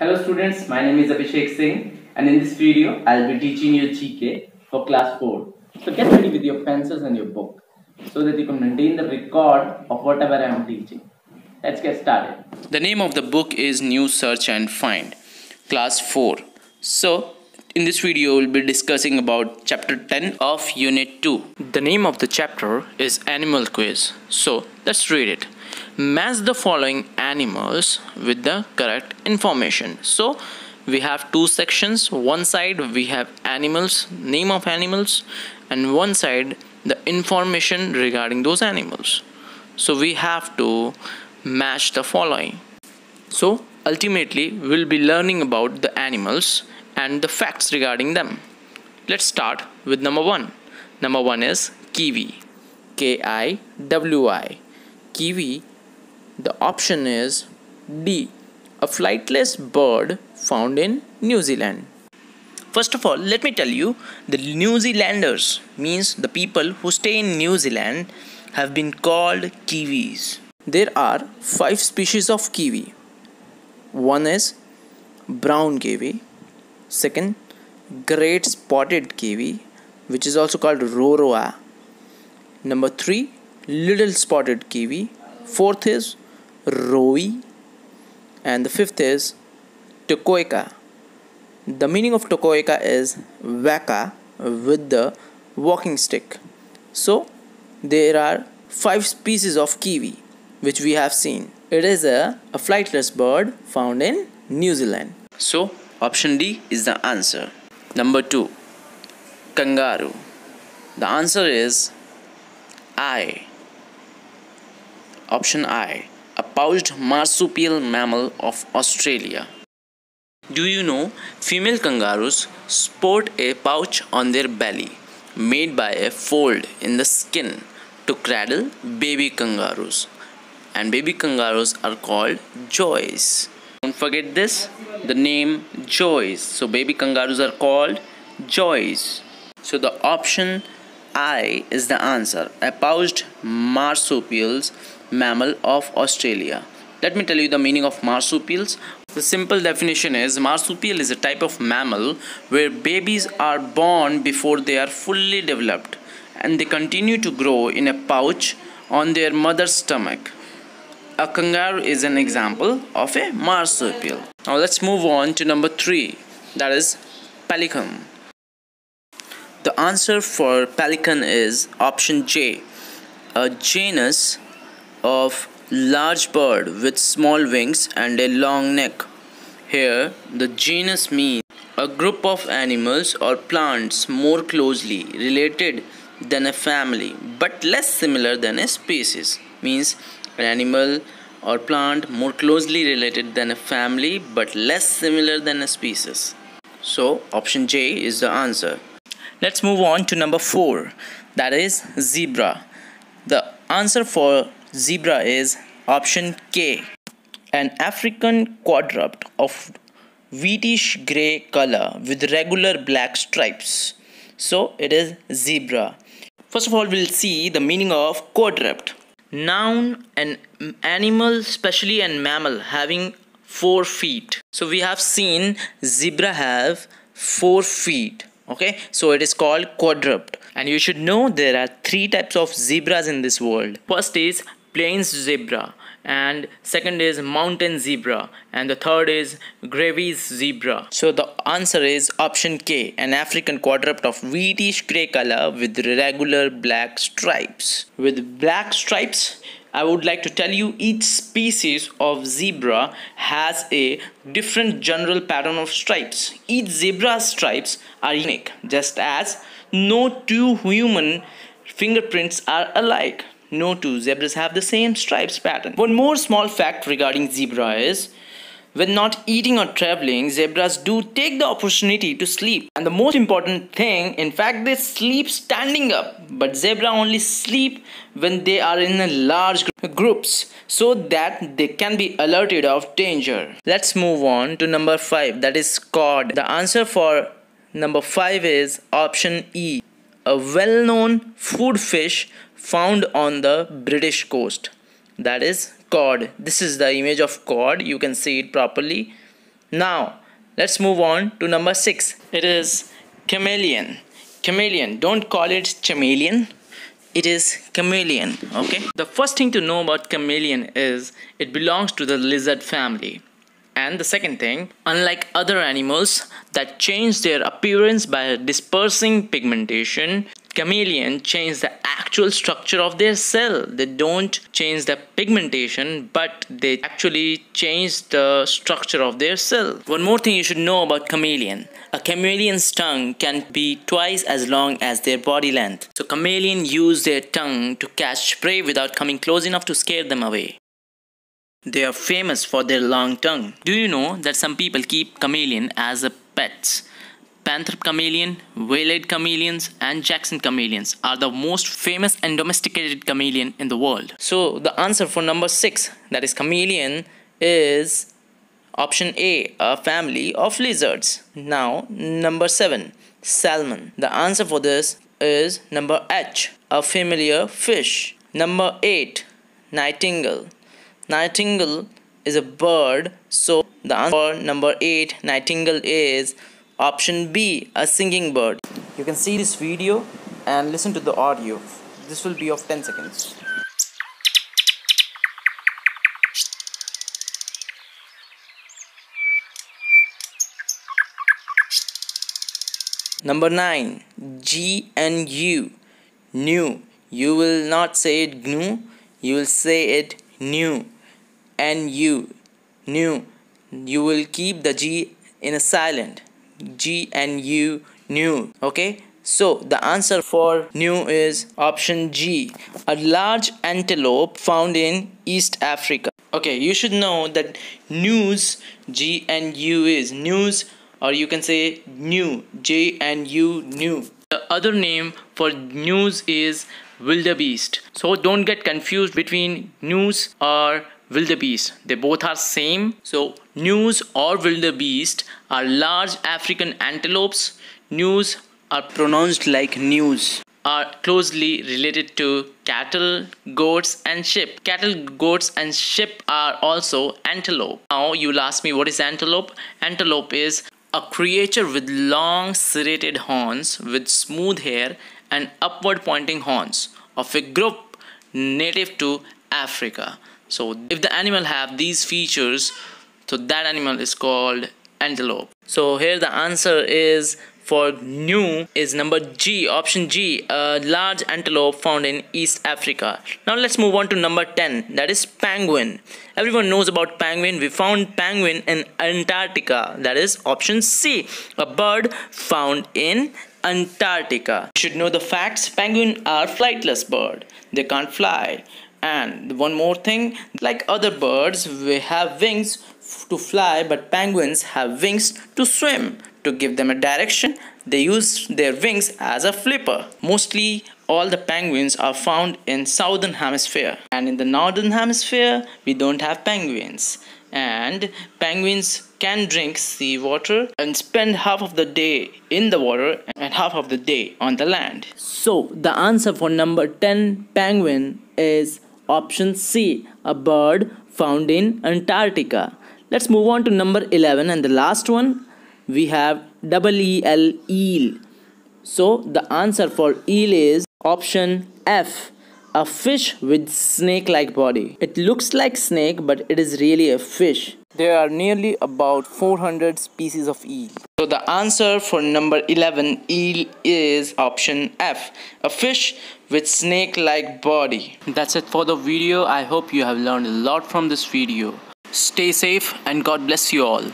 Hello students, my name is Abhishek Singh and in this video I'll be teaching you GK for class 4. So get ready with your pencils and your book so that you can maintain the record of whatever I am teaching. Let's get started. The name of the book is New Search and Find, class 4. So in this video we'll be discussing about chapter 10 of unit 2. The name of the chapter is Animal Quiz. So let's read it match the following animals with the correct information. So we have two sections. One side we have animals name of animals and one side the information regarding those animals. So we have to match the following. So ultimately we'll be learning about the animals and the facts regarding them. Let's start with number 1 number 1 is kiwi. K i w i. Kiwi the option is D. A flightless bird found in New Zealand. First of all, let me tell you, the New Zealanders means the people who stay in New Zealand have been called Kiwis. There are five species of kiwi. One is brown kiwi, second great spotted kiwi, which is also called roroa. Number 3 little spotted kiwi. Fourth is Rowi, and the fifth is Tokoeka. The meaning of Tokoeka is weka with the walking stick. So there are five species of kiwi which we have seen. It is a, a flightless bird found in New Zealand. So option D is the answer. Number 2 Kangaroo. The answer is I. Option I pouched marsupial mammal of Australia. Do you know female kangaroos sport a pouch on their belly made by a fold in the skin to cradle baby kangaroos and baby kangaroos are called joeys. Don't forget this the name joeys. So baby kangaroos are called joeys. So the option I is the answer. A pouched marsupials mammal of Australia. Let me tell you the meaning of marsupials. The simple definition is marsupial is a type of mammal where babies are born before they are fully developed and they continue to grow in a pouch on their mother's stomach. A kangaroo is an example of a marsupial. Now let's move on to number 3 that is pelican. The answer for pelican is option J, a genus of large bird with small wings and a long neck. Here, the genus means a group of animals or plants more closely related than a family but less similar than a species. Means an animal or plant more closely related than a family but less similar than a species. So, option J is the answer. Let's move on to number 4 that is zebra. The answer for Zebra is option K. An African quadruped of wheatish gray color with regular black stripes. So it is zebra. First of all, we'll see the meaning of quadruped. Noun, an animal, especially an mammal, having four feet. So we have seen zebra have four feet. Okay, so it is called quadruped. And you should know there are three types of zebras in this world. First is plains zebra and second is mountain zebra and the third is Grevy's zebra. So the answer is option K, an African quadruped of wheatish gray color with regular black stripes. With black stripes, I would like to tell you each species of zebra has a different general pattern of stripes. Each zebra stripes are unique, just as no two human fingerprints are alike. No two zebras have the same stripes pattern. One more small fact regarding zebra is when not eating or traveling, zebras do take the opportunity to sleep. And the most important thing, in fact, they sleep standing up. But zebra only sleep when they are in large groups so that they can be alerted of danger. Let's move on to number 5 that is cod. The answer for number 5 is option E. A well-known food fish found on the British coast that is cod this is the image of cod you can see it properly Now, let's move on to number 6. It is chameleon. Chameleon. Don't call it chameleon. It is chameleon. Okay. The first thing to know about chameleon is it belongs to the lizard family. And the second thing, unlike other animals that change their appearance by dispersing pigmentation, chameleon change the actual structure of their cell. They don't change the pigmentation, but they actually change the structure of their cell. One more thing you should know about chameleon. A chameleon's tongue can be twice as long as their body length. So chameleon use their tongue to catch prey without coming close enough to scare them away. They are famous for their long tongue. Do you know that some people keep chameleon as a pets? Panther chameleon, veiled chameleons, and Jackson chameleons are the most famous and domesticated chameleon in the world. So the answer for number 6, that is chameleon, is option A, a family of lizards. Now, number 7, salmon. The answer for this is number H, a familiar fish. Number 8, nightingale. Nightingale is a bird. So the answer for number 8 nightingale is option B a singing bird. You can see this video and listen to the audio. This will be of 10 seconds. Number 9 G and U new you will not say it gnu you will say it new and you new you will keep the g in a silent g and u new okay? So the answer for gnu is option g a large antelope found in east africa. Okay you should know that news g and u is news or you can say new j and u new. The other name for gnus is wildebeest. So don't get confused between gnus or wildebeest. They both are same. So gnus or wildebeest are large african antelopes. News are pronounced like news are closely related to cattle goats and sheep. Cattle goats and sheep are also antelope. Now you'll ask me what is antelope? Antelope is a creature with long serrated horns with smooth hair and upward pointing horns of a group native to Africa. So if the animal have these features, so that animal is called antelope. So here the answer is for gnu is number G, option G, a large antelope found in East Africa. Now let's move on to number 10, that is penguin. Everyone knows about penguin. We found penguin in Antarctica, that is option C, a bird found in Antarctica. You should know the facts. Penguin are flightless bird. They can't fly. And one more thing, like other birds, we have wings to fly, but penguins have wings to swim. To give them a direction, they use their wings as a flipper. Mostly all the penguins are found in southern hemisphere and in the northern hemisphere we don't have penguins and penguins can drink sea water and spend half of the day in the water and half of the day on the land. So the answer for number 10 penguin is option C, a bird found in Antarctica. Let's move on to number 11 and the last one we have double E L eel. So the answer for eel is option F a fish with snake like body. It looks like snake but it is really a fish. There are nearly about 400 species of eel. So the answer for number 11 eel is option F. A fish with snake like body. That's it for the video. I hope you have learned a lot from this video. Stay safe and God bless you all.